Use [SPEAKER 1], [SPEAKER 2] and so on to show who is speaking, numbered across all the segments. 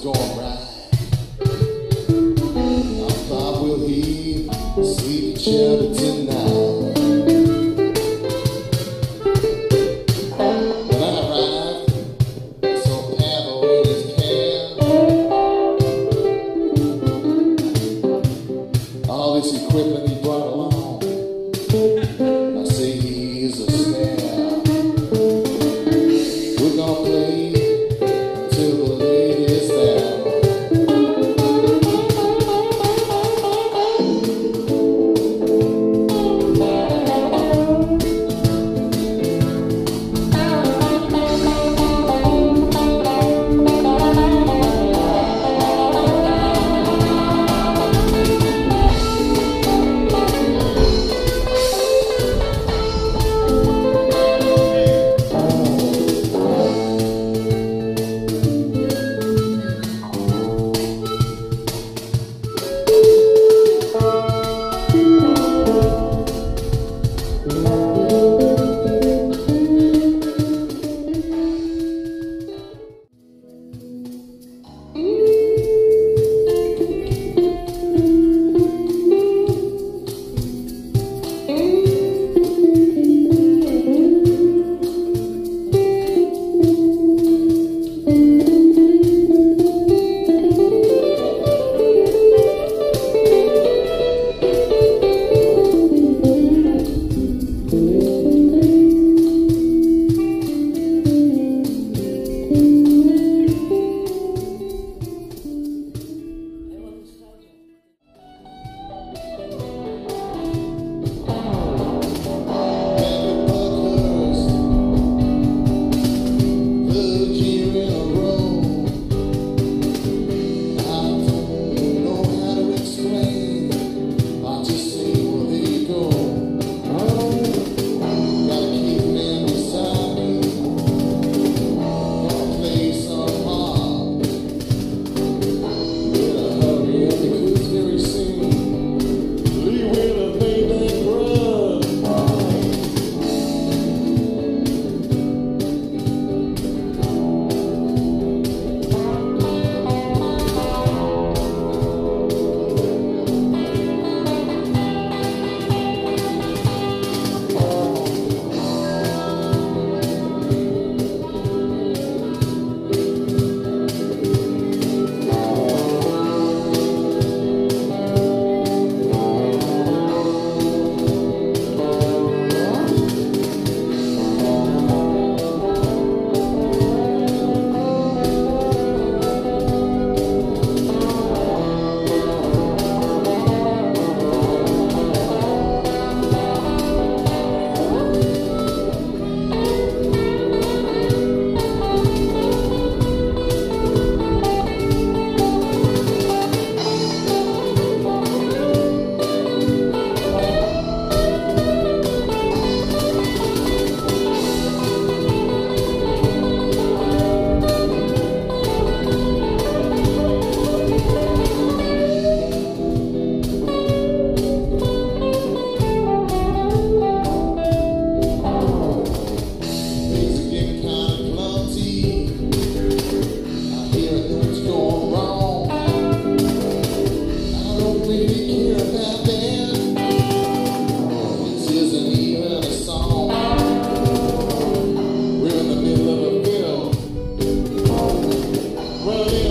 [SPEAKER 1] is going right. How will see each other tonight? Equipment he brought.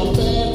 [SPEAKER 1] I'll be